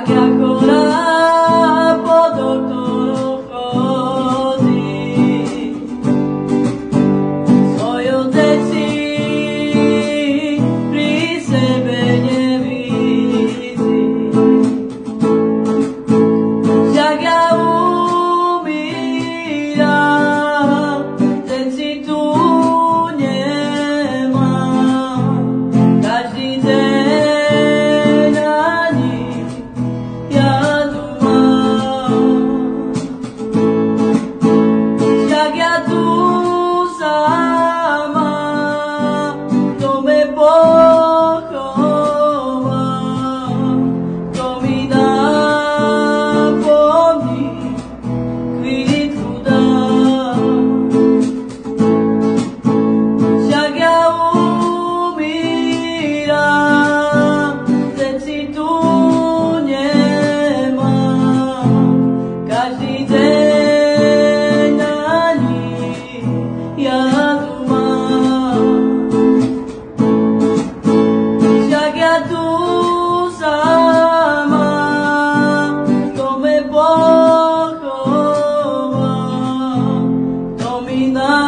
I got gold. vida.